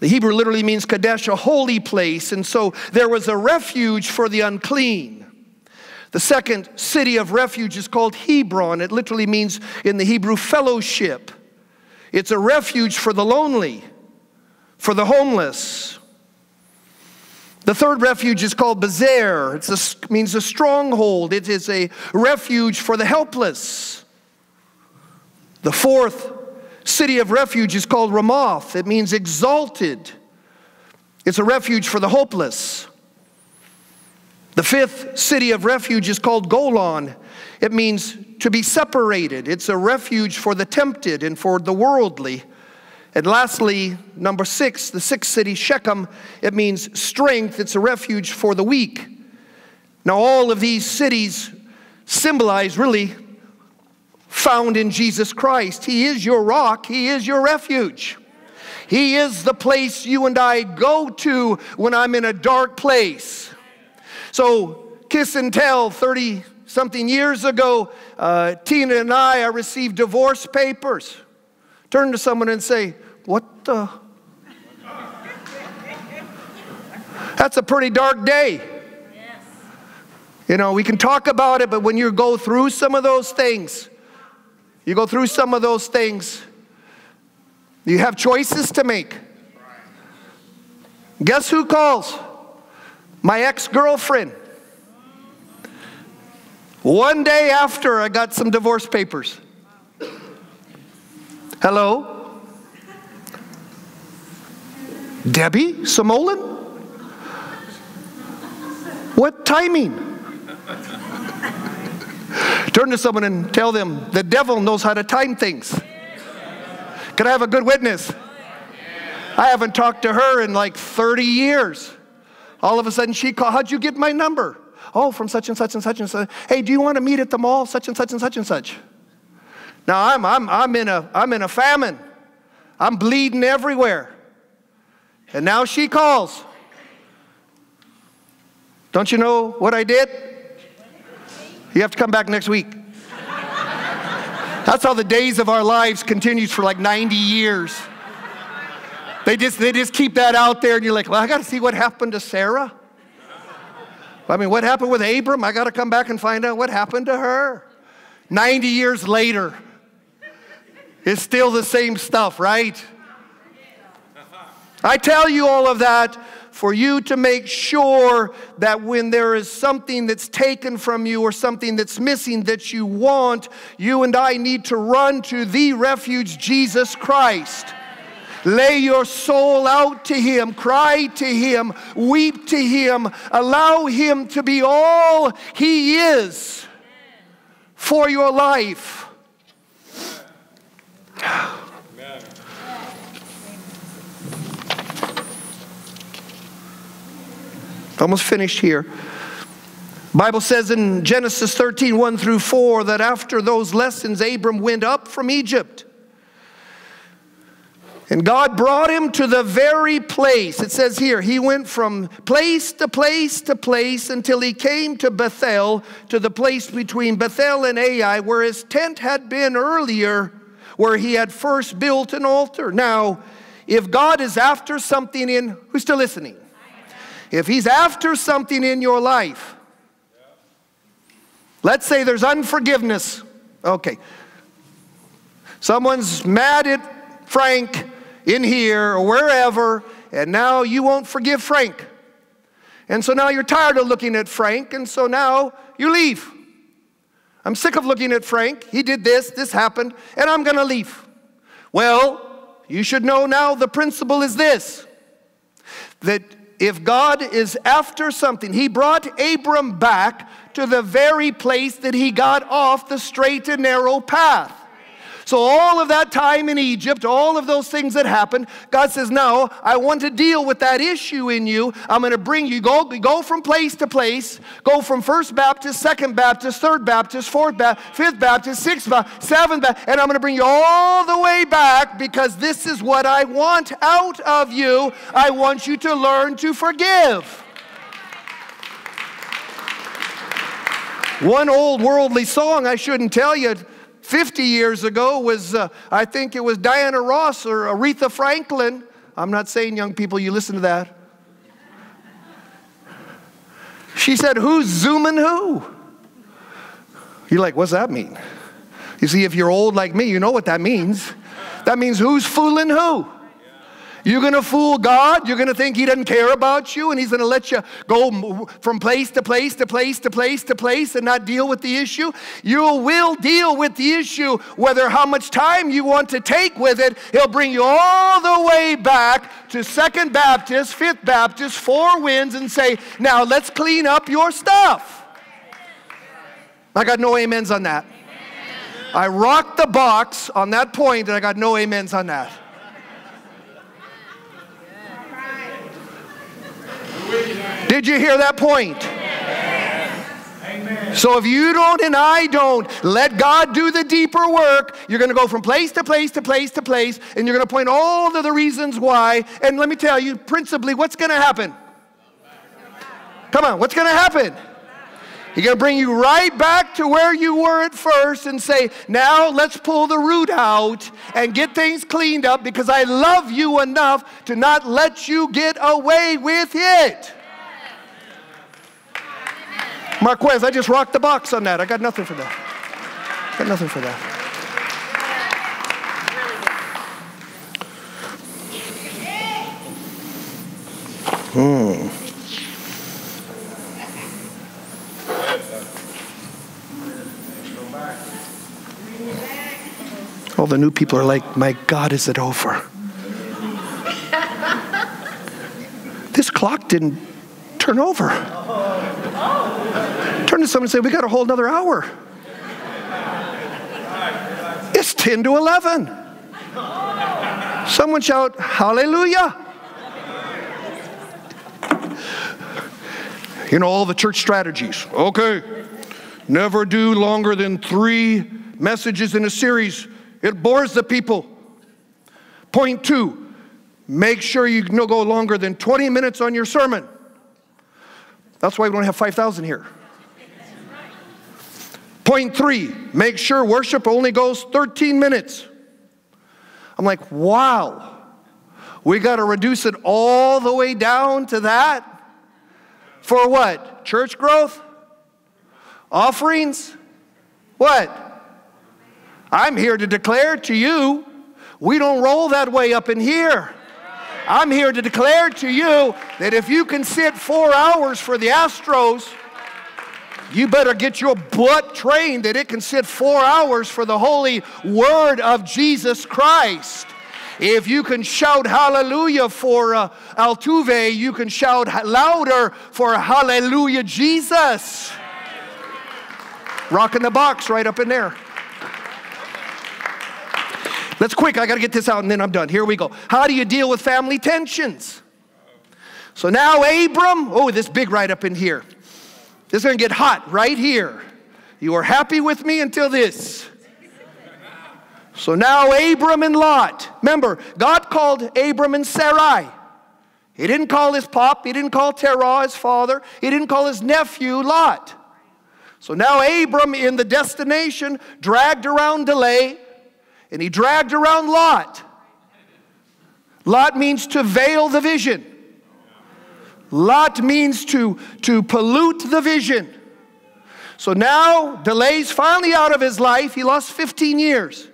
The Hebrew literally means Kadesh, a holy place. And so there was a refuge for the unclean. The second city of refuge is called Hebron. It literally means in the Hebrew fellowship. It's a refuge for the lonely, for the homeless. The third refuge is called Bezer. It means a stronghold. It is a refuge for the helpless. The fourth city of refuge is called Ramoth. It means exalted. It's a refuge for the hopeless. The fifth city of refuge is called Golan. It means to be separated. It's a refuge for the tempted and for the worldly. And lastly, number six, the sixth city, Shechem, it means strength. It's a refuge for the weak. Now, all of these cities symbolize really found in Jesus Christ. He is your rock, He is your refuge. He is the place you and I go to when I'm in a dark place. So, kiss and tell 30 something years ago, uh, Tina and I, I received divorce papers. Turn to someone and say, What the? That's a pretty dark day. You know, we can talk about it, but when you go through some of those things, you go through some of those things, you have choices to make. Guess who calls? My ex girlfriend. One day after I got some divorce papers. Hello? Debbie Samolin? What timing? Turn to someone and tell them the devil knows how to time things. Can I have a good witness? I haven't talked to her in like 30 years. All of a sudden she called, How'd you get my number? Oh, from such and such and such and such. Hey, do you want to meet at the mall? Such and such and such and such. Now I'm, I'm, I'm, in, a, I'm in a famine. I'm bleeding everywhere. And now she calls. Don't you know what I did? You have to come back next week. That's how the days of our lives continues for like 90 years. They just, they just keep that out there, and you're like, well, I got to see what happened to Sarah. I mean, what happened with Abram? I got to come back and find out what happened to her. 90 years later, it's still the same stuff, right? I tell you all of that for you to make sure that when there is something that's taken from you or something that's missing that you want, you and I need to run to the refuge, Jesus Christ. Lay your soul out to Him, cry to Him, weep to Him, allow Him to be all He is for your life. *sighs* Almost finished here. Bible says in Genesis 13, 1 through 4, that after those lessons, Abram went up from Egypt. And God brought him to the very place. It says here, he went from place to place to place until he came to Bethel, to the place between Bethel and Ai, where his tent had been earlier, where he had first built an altar. Now, if God is after something in, who's still listening? If He's after something in your life, Let's say there's unforgiveness. Okay. Someone's mad at Frank in here or wherever, and now you won't forgive Frank. And so now you're tired of looking at Frank, and so now you leave. I'm sick of looking at Frank. He did this, this happened, and I'm going to leave. Well, you should know now the principle is this that if God is after something, He brought Abram back to the very place that he got off the straight and narrow path. So, all of that time in Egypt, all of those things that happened, God says, No, I want to deal with that issue in you. I'm going to bring you, go, go from place to place, go from First Baptist, Second Baptist, Third Baptist, Fourth Baptist, Fifth Baptist, Sixth Baptist, Seventh Baptist, and I'm going to bring you all the way back because this is what I want out of you. I want you to learn to forgive. One old worldly song I shouldn't tell you 50 years ago was, uh, I think it was Diana Ross or Aretha Franklin. I'm not saying, young people, you listen to that. She said, Who's zooming who? You're like, What's that mean? You see, if you're old like me, you know what that means. That means who's fooling who? You're going to fool God. You're going to think He doesn't care about you and He's going to let you go from place to place to place to place to place and not deal with the issue. You will deal with the issue, whether how much time you want to take with it. He'll bring you all the way back to Second Baptist, Fifth Baptist, Four Winds, and say, Now let's clean up your stuff. I got no amens on that. I rocked the box on that point, and I got no amens on that. Did you hear that point? So if you don't and I don't let God do the deeper work, you're going to go from place to place to place to place, and you're going to point all of the reasons why. And let me tell you, principally, what's going to happen? Come on, what's going to happen? He's going to bring you right back to where you were at first and say, now let's pull the root out and get things cleaned up because I love you enough to not let you get away with it. Marquez, I just rocked the box on that. I got nothing for that. I Got nothing for that. Hmm. The new people are like, My God, is it over? this clock didn't turn over. Turn to someone and say, We got a whole another hour. It's 10 to 11. Someone shout, Hallelujah. You know, all the church strategies. Okay, never do longer than three messages in a series. It bores the people. Point two, make sure you no go longer than 20 minutes on your sermon. That's why we don't have 5,000 here. Point three, make sure worship only goes 13 minutes. I'm like, wow, we got to reduce it all the way down to that? For what? Church growth? Offerings? What? I'm here to declare to you, we don't roll that way up in here. I'm here to declare to you that if you can sit four hours for the Astros, you better get your butt trained that it can sit four hours for the holy word of Jesus Christ. If you can shout hallelujah for uh, Altuve, you can shout louder for hallelujah Jesus. Rocking the box right up in there. Let's quick, I got to get this out and then I'm done. Here we go. How do you deal with family tensions? So now, Abram, oh, this big right up in here. This is going to get hot right here. You were happy with me until this. So now, Abram and Lot. Remember, God called Abram and Sarai. He didn't call his pop, he didn't call Terah, his father, he didn't call his nephew Lot. So now, Abram in the destination, dragged around delay, and he dragged around Lot. Lot means to veil the vision. Lot means to, to pollute the vision. So now, delays finally out of his life. He lost 15 years.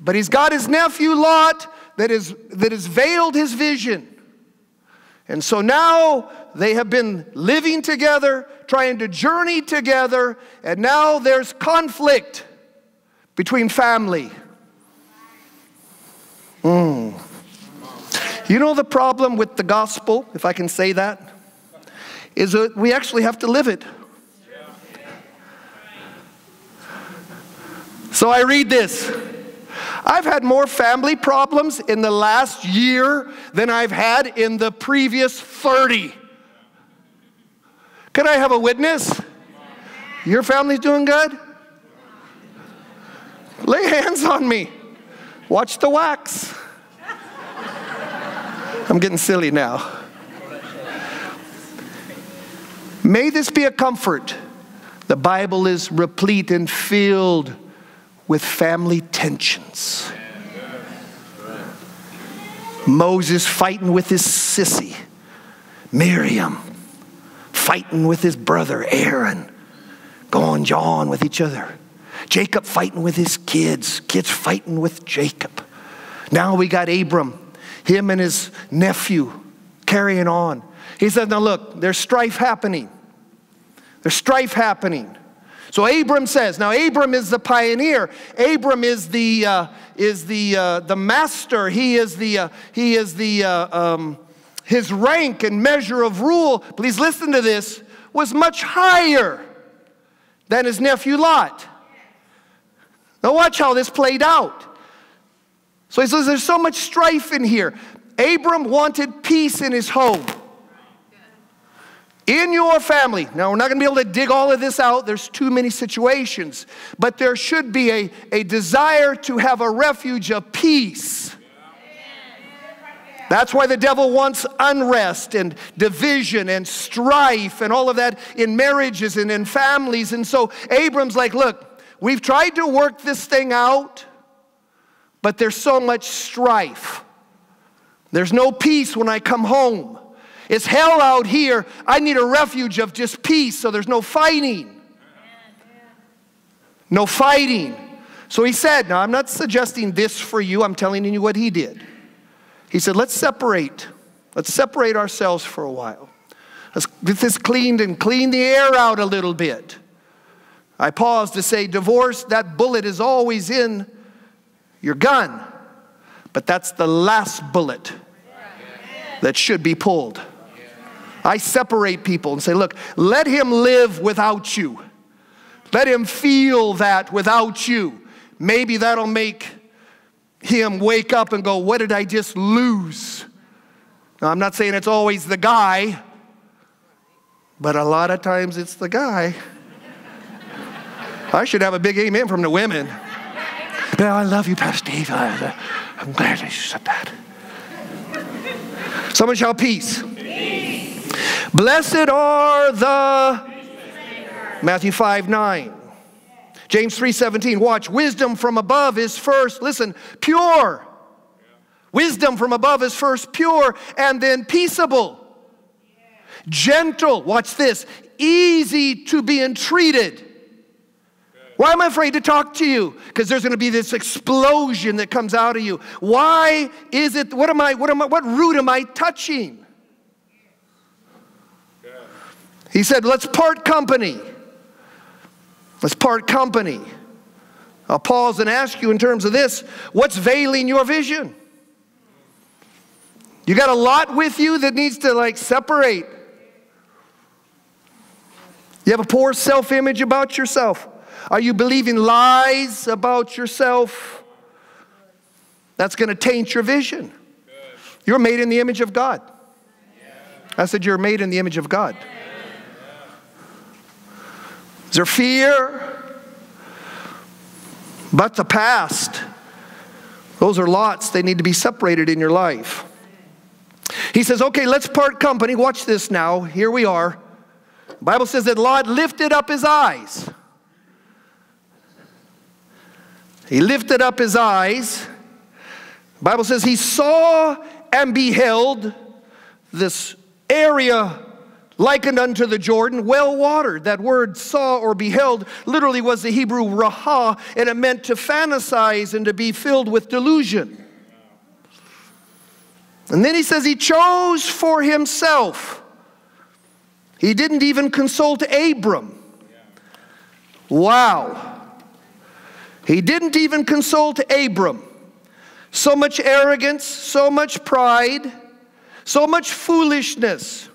But he's got his nephew Lot that, is, that has veiled his vision. And so now they have been living together, trying to journey together, and now there's conflict between family. Mm. You know the problem with the gospel, if I can say that, is that we actually have to live it. So I read this. I've had more family problems in the last year than I've had in the previous 30. Can I have a witness? Your family's doing good? Lay hands on me. Watch the wax. I'm getting silly now. May this be a comfort. The Bible is replete and filled with family tensions. Moses fighting with his sissy, Miriam fighting with his brother Aaron, going John with each other. Jacob fighting with his kids, kids fighting with Jacob. Now we got Abram, him and his nephew carrying on. He said, Now look, there's strife happening. There's strife happening. So Abram says, now Abram is the pioneer. Abram is the uh, is the uh, the master. He is the uh, he is the uh, um, his rank and measure of rule. Please listen to this. Was much higher than his nephew Lot. Now watch how this played out. So he says, there's so much strife in here. Abram wanted peace in his home in your family. Now, we're not going to be able to dig all of this out, there's too many situations, but there should be a, a desire to have a refuge of peace. That's why the devil wants unrest and division and strife and all of that in marriages and in families. And so Abram's like, look, we've tried to work this thing out, but there's so much strife. There's no peace when I come home. It's hell out here. I need a refuge of just peace so there's no fighting. No fighting. So he said, Now I'm not suggesting this for you, I'm telling you what he did. He said, Let's separate. Let's separate ourselves for a while. Let's get this cleaned and clean the air out a little bit. I pause to say, Divorce, that bullet is always in your gun, but that's the last bullet that should be pulled. I separate people and say, look, let him live without you. Let him feel that without you. Maybe that'll make him wake up and go, What did I just lose? Now, I'm not saying it's always the guy, but a lot of times it's the guy. I should have a big amen from the women. Well, I love you, Pastor Steve. Uh, I'm glad you said that. Someone shout peace. Blessed are the Matthew 5 9. James 3:17 watch wisdom from above is first listen pure wisdom from above is first pure and then peaceable gentle watch this easy to be entreated why am I afraid to talk to you? Because there's going to be this explosion that comes out of you. Why is it? What am I? What am I? What root am I touching? He said, let's part company. Let's part company. I'll pause and ask you in terms of this what's veiling your vision? You got a lot with you that needs to like separate. You have a poor self image about yourself. Are you believing lies about yourself? That's going to taint your vision. You're made in the image of God. I said, You're made in the image of God. Is there fear? But the past, those are lots, they need to be separated in your life. He says, okay, let's part company. Watch this now. Here we are. The Bible says that Lot lifted up his eyes. He lifted up his eyes. The Bible says he saw and beheld this area likened unto the Jordan, well watered. That word saw or beheld literally was the Hebrew raha, and it meant to fantasize and to be filled with delusion. And then he says he chose for himself. He didn't even consult Abram. Wow. He didn't even consult Abram. So much arrogance, so much pride, so much foolishness.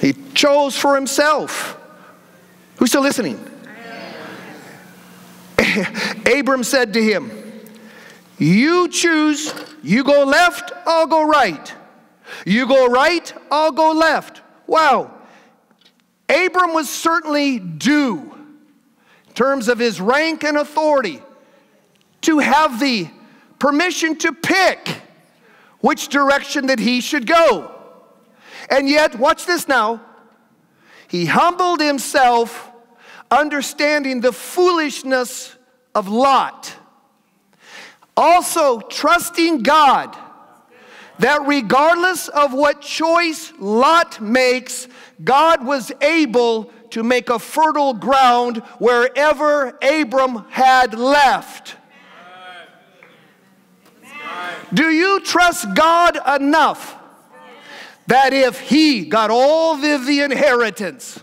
He chose for himself. Who's still listening? *laughs* Abram said to him, You choose, you go left, I'll go right. You go right, I'll go left. Wow. Abram was certainly due, in terms of his rank and authority, to have the permission to pick which direction that he should go. And yet, watch this now. He humbled himself, understanding the foolishness of Lot. Also, trusting God that regardless of what choice Lot makes, God was able to make a fertile ground wherever Abram had left. Do you trust God enough that if he got all of the inheritance,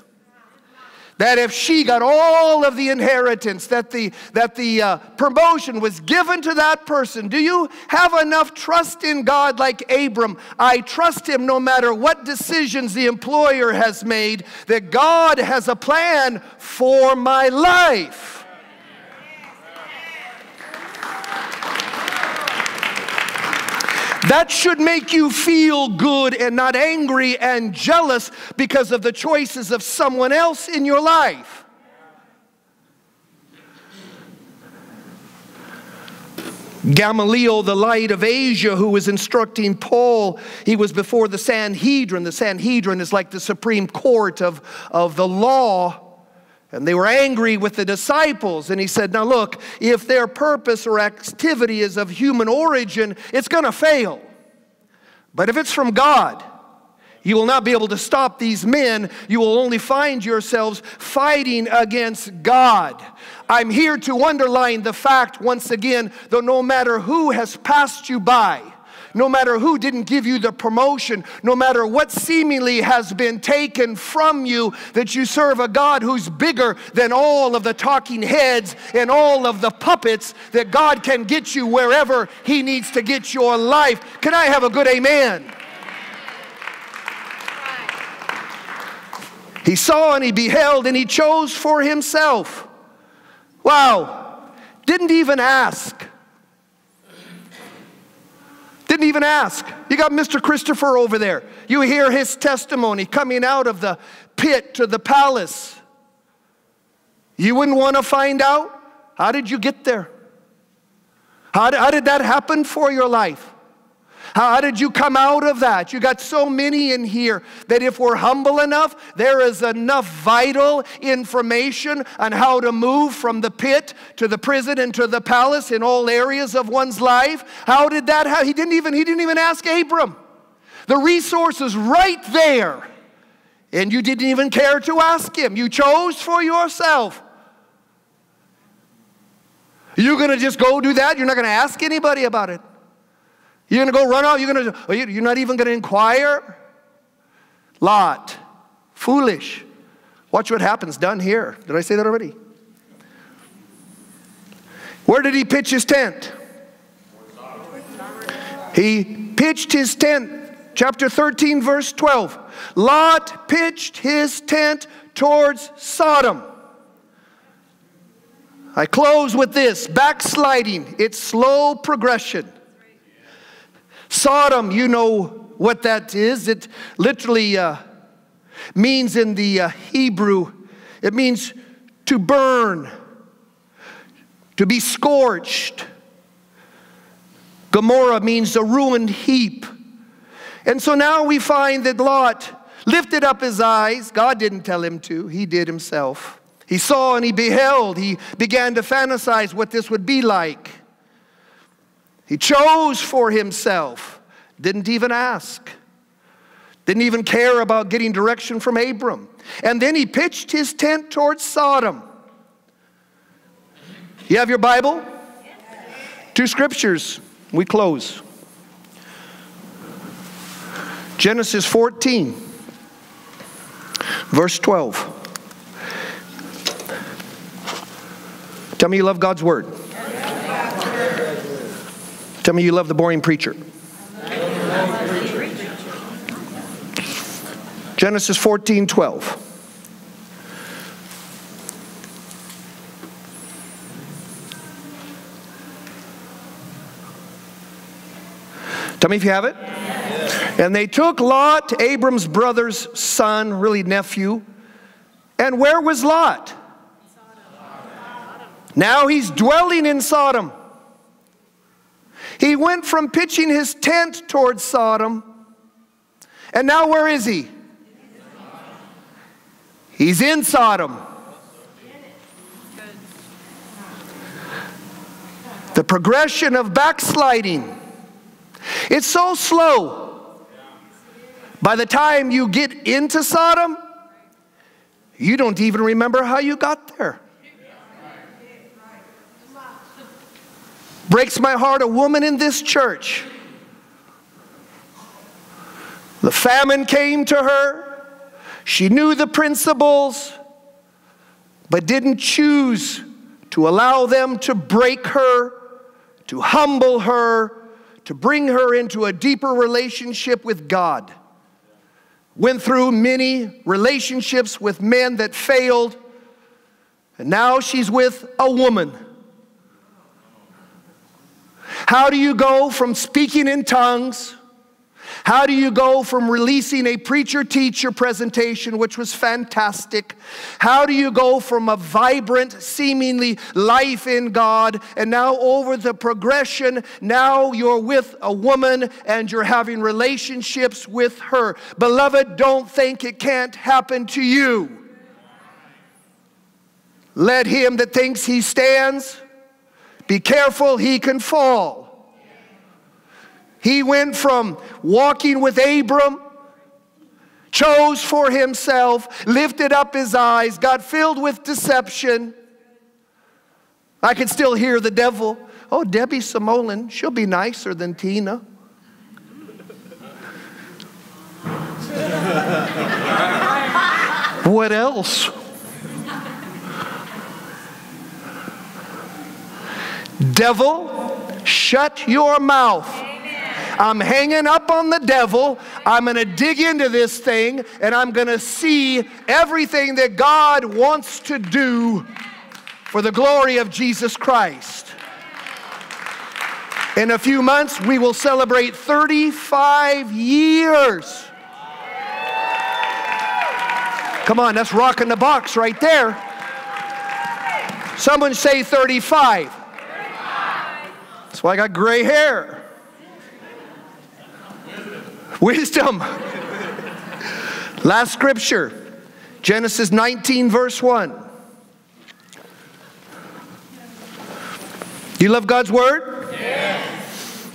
that if she got all of the inheritance, that the, that the uh, promotion was given to that person, do you have enough trust in God like Abram? I trust him no matter what decisions the employer has made, that God has a plan for my life. That should make you feel good and not angry and jealous because of the choices of someone else in your life. Gamaliel, the light of Asia, who was instructing Paul, he was before the Sanhedrin. The Sanhedrin is like the supreme court of, of the law. And they were angry with the disciples. And he said, Now look, if their purpose or activity is of human origin, it's going to fail. But if it's from God, you will not be able to stop these men. You will only find yourselves fighting against God. I'm here to underline the fact once again that no matter who has passed you by, no matter who didn't give you the promotion, no matter what seemingly has been taken from you, that you serve a God who's bigger than all of the talking heads and all of the puppets, that God can get you wherever He needs to get your life. Can I have a good amen? He saw and he beheld and he chose for himself. Wow. Didn't even ask. Didn't even ask. You got Mr. Christopher over there. You hear his testimony coming out of the pit to the palace. You wouldn't want to find out? How did you get there? How did, how did that happen for your life? How did you come out of that? You got so many in here that if we're humble enough, there is enough vital information on how to move from the pit to the prison and to the palace in all areas of one's life. How did that happen? He didn't even, he didn't even ask Abram. The resource is right there. And you didn't even care to ask him. You chose for yourself. You're going to just go do that? You're not going to ask anybody about it. You're going to go run off? You're, going to, you're not even going to inquire? Lot, foolish. Watch what happens done here. Did I say that already? Where did he pitch his tent? He pitched his tent, chapter 13, verse 12. Lot pitched his tent towards Sodom. I close with this backsliding, it's slow progression. Sodom, you know what that is. It literally uh, means in the uh, Hebrew, it means to burn, to be scorched. Gomorrah means a ruined heap. And so now we find that Lot lifted up his eyes. God didn't tell him to, he did himself. He saw and he beheld. He began to fantasize what this would be like. He chose for himself, didn't even ask, didn't even care about getting direction from Abram. And then he pitched his tent towards Sodom. You have your Bible? Two scriptures. We close. Genesis 14, verse 12. Tell me you love God's Word. Tell me you love the boring preacher. Genesis 14, 12. Tell me if you have it. And they took Lot, Abram's brother's son, really nephew. And where was Lot? Now he's dwelling in Sodom. He went from pitching his tent towards Sodom. And now where is he? He's in Sodom. The progression of backsliding. It's so slow. By the time you get into Sodom, you don't even remember how you got there. Breaks my heart, a woman in this church. The famine came to her. She knew the principles, but didn't choose to allow them to break her, to humble her, to bring her into a deeper relationship with God went through many relationships with men that failed, and now she's with a woman. How do you go from speaking in tongues how do you go from releasing a preacher teacher presentation, which was fantastic? How do you go from a vibrant, seemingly life in God, and now over the progression, now you're with a woman and you're having relationships with her? Beloved, don't think it can't happen to you. Let him that thinks he stands be careful, he can fall. He went from walking with Abram, chose for himself, lifted up his eyes, got filled with deception. I can still hear the devil. Oh, Debbie Samolin, she'll be nicer than Tina. *laughs* what else? Devil, shut your mouth. I'm hanging up on the devil. I'm going to dig into this thing and I'm going to see everything that God wants to do for the glory of Jesus Christ. In a few months, we will celebrate 35 years. Come on, that's rocking the box right there. Someone say 35. That's why I got gray hair. Wisdom. Last scripture, Genesis 19, verse 1. You love God's word? Yes.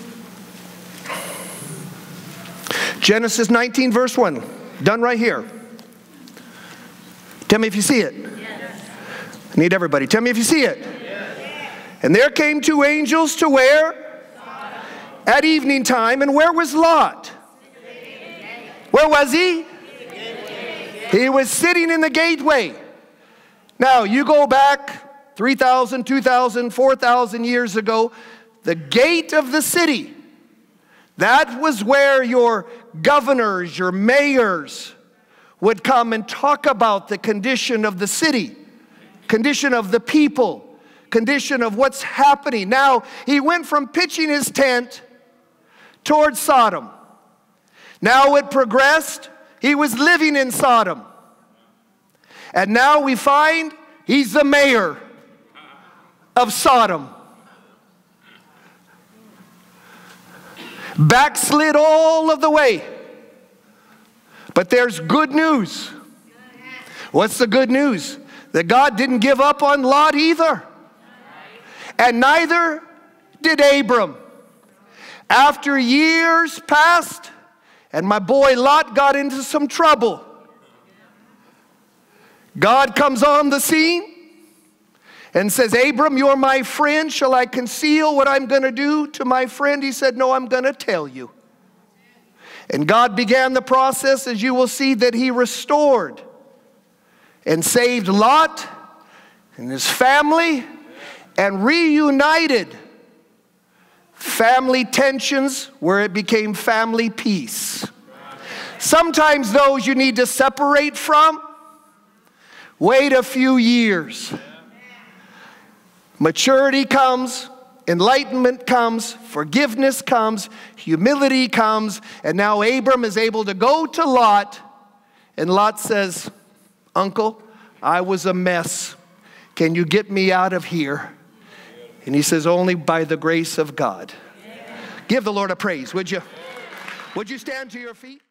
Genesis 19, verse 1. Done right here. Tell me if you see it. Yes. I need everybody. Tell me if you see it. And there came two angels to where? At evening time. And where was Lot? Where was he? He was sitting in the gateway. Now, you go back 3,000, 2,000, 4,000 years ago, the gate of the city. That was where your governors, your mayors would come and talk about the condition of the city, condition of the people, condition of what's happening. Now, he went from pitching his tent towards Sodom. Now it progressed. He was living in Sodom. And now we find he's the mayor of Sodom. Backslid all of the way. But there's good news. What's the good news? That God didn't give up on Lot either. And neither did Abram. After years passed, and my boy Lot got into some trouble, God comes on the scene and says, Abram, you're my friend. Shall I conceal what I'm going to do to my friend? He said, No, I'm going to tell you. And God began the process, as you will see, that He restored and saved Lot and his family and reunited family tensions where it became family peace. Sometimes those you need to separate from, wait a few years. Maturity comes, enlightenment comes, forgiveness comes, humility comes, and now Abram is able to go to Lot, and Lot says, Uncle, I was a mess. Can you get me out of here? And he says, Only by the grace of God. Give the Lord a praise, would you? Would you stand to your feet?